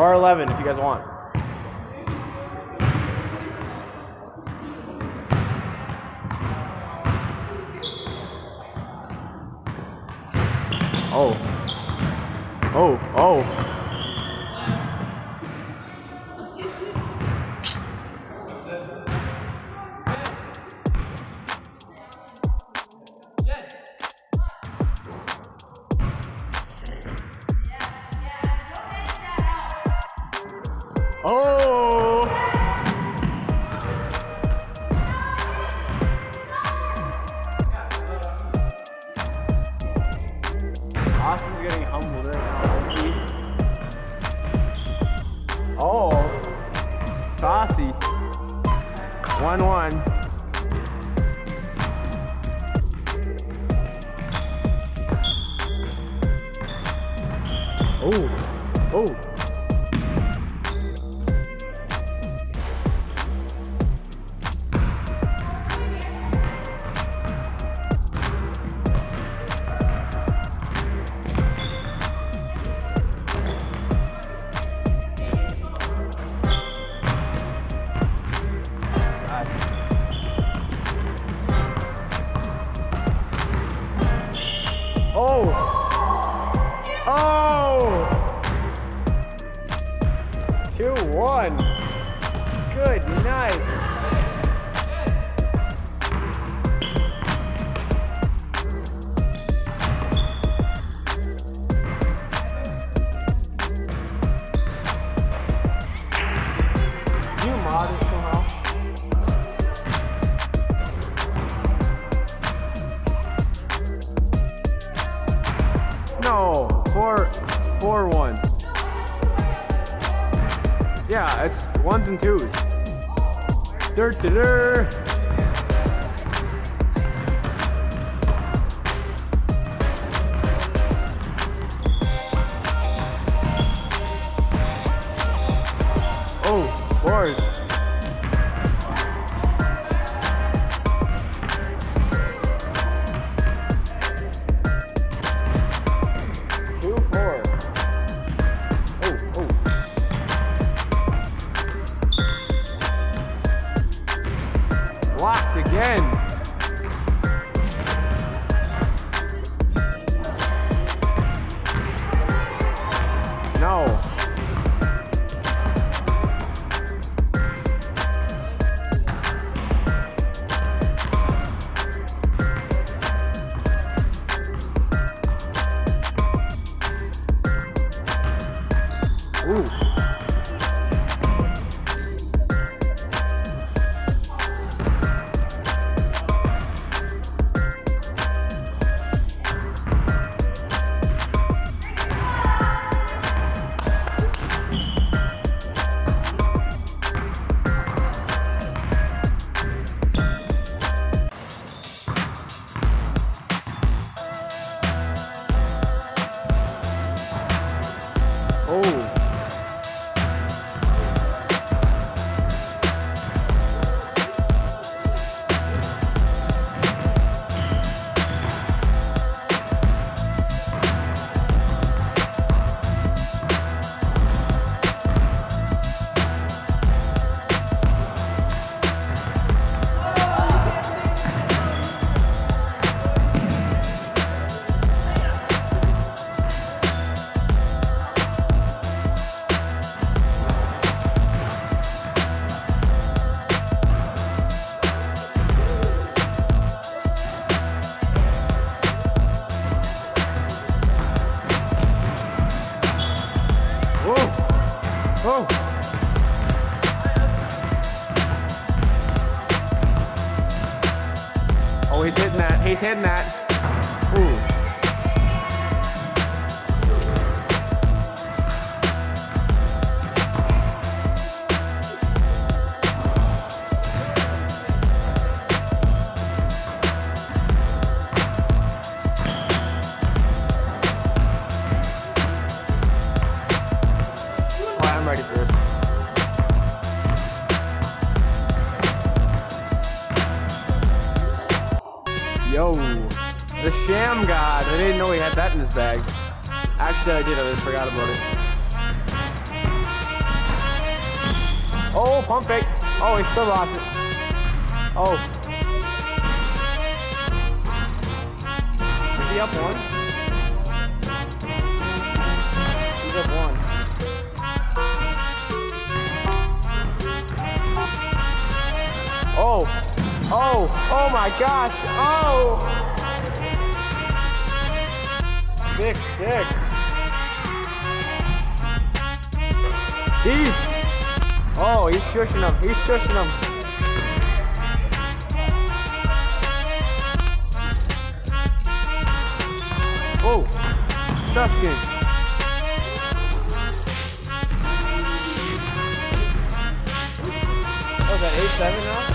Or 11 if you guys want. Oh. Oh, oh. Oh, saucy. One one. Oh, oh. Oh! Good night. No, four, four one. Yeah, it's ones and twos. Dur, dur, Oh, he's hitting that. He's hitting that. Ooh. Right, I'm ready for this. Yo, the Shammgod. I didn't know he had that in his bag. Actually, I did. I forgot about it. Oh, pump fake. Oh, he still lost it. Oh. Is he up one? He's up one. Oh. Oh my gosh. Oh. Six, six. Oh, he's shushing him. He's shushing him. Oh. Oh, is that 8-7 now?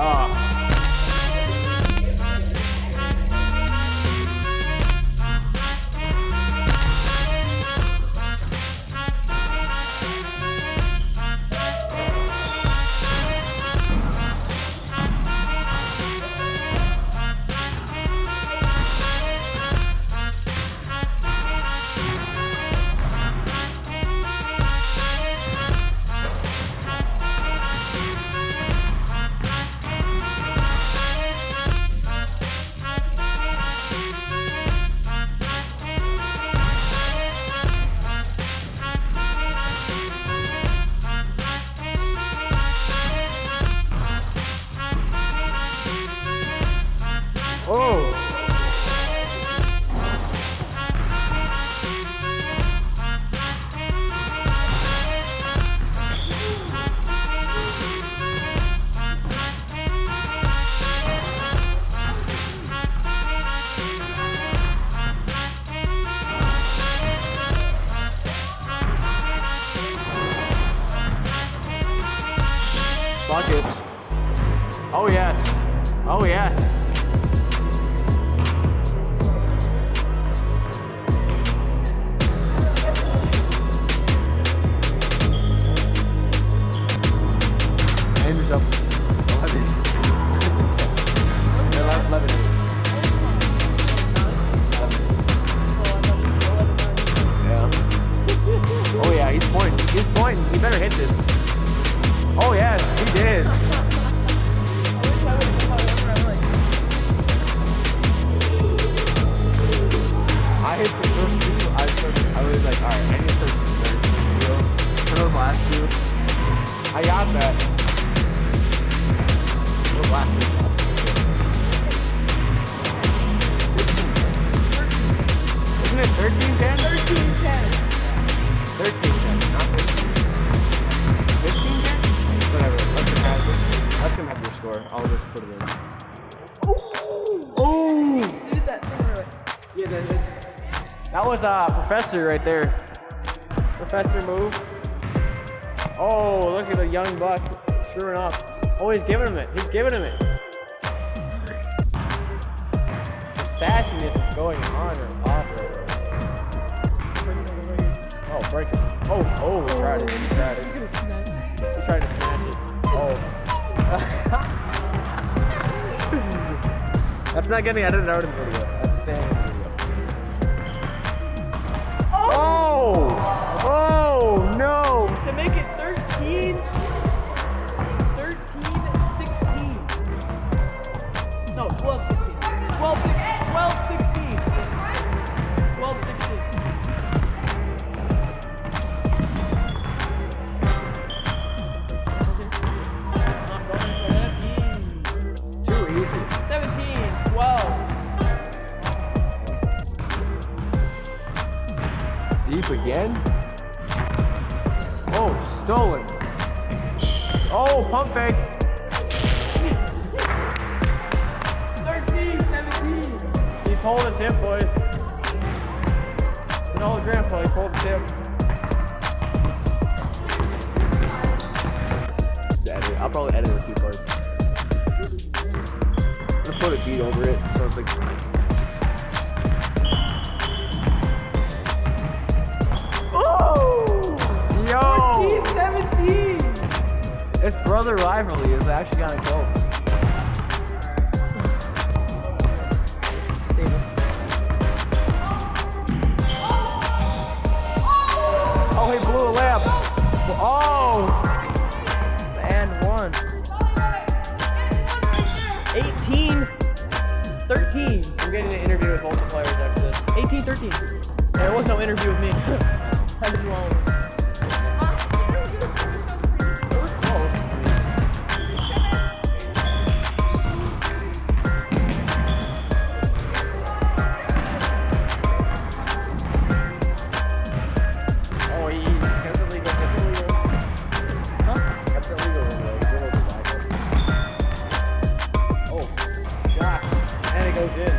Oh, Oh. Buckets. Oh yes. Oh yes. Isn't it 13 10? 13 10. 13 10, not 15. 15 10? Whatever. Let him have it. Let him have your score. I'll just put it in. Oh! did that thing where like, Yeah, that, that was uh, Professor right there. Professor move. Oh, look at the young buck screwing up. Oh, he's giving him it. He's giving him it. The sassiness is going on or off. Oh, break it. Oh, oh, he tried it. He tried it. He tried to smash it. Oh. That's not getting edited out of the video. That's staying in the video. Oh! Oh, oh no! Again. Oh, stolen. Oh, pump fake. 13, 17. He pulled his hip, boys. An old grandpa, he pulled his hip. Edit. I'll probably edit a few parts. I'm gonna put a beat over it, so it's like. 17! Brother rivalry is actually kind of cool. Oh, he blew a lamp. Oh! And one. 18, 13. I'm getting an interview with multiple players after this. 18, 13. There was no interview with me. goes in. 15,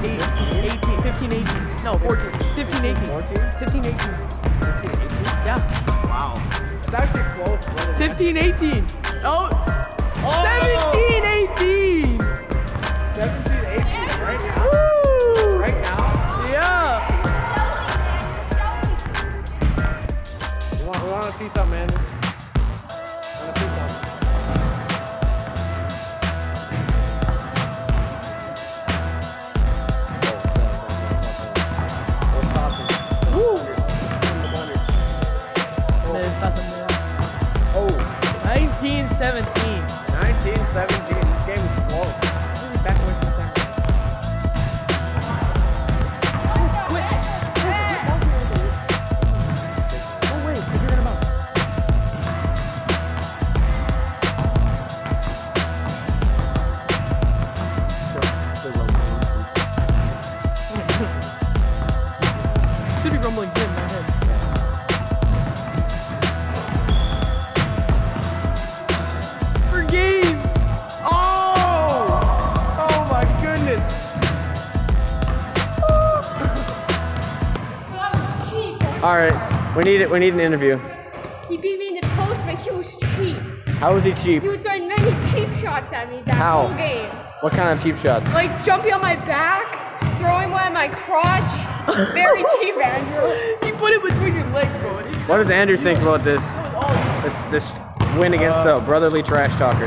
18, 18, 15, 18. No, 14. 15, 18. 14? 15, 18. 15, 18? Yeah. Wow. It's actually close. 15, 18. Oh, 17, 18. 19, 17. 19, 17. This game is close. Should be rumbling in All right, we need it. We need an interview. He beat me in the post, but he was cheap. How was he cheap? He was throwing many cheap shots at me that How? whole game. What kind of cheap shots? Like jumping on my back, throwing one at my crotch. Very cheap, Andrew. He put it between your legs, bro. What does Andrew think about this? That was all you. This this win against the uh, brotherly trash talker.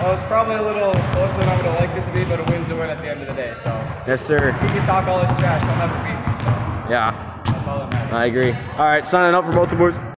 Well, it's probably a little closer than I would have liked it to be, but a win's a win at the end of the day. So Yes, sir. he can talk all this trash, he'll never beat me. So Yeah, that's all that matters. I agree. All right, signing up for both.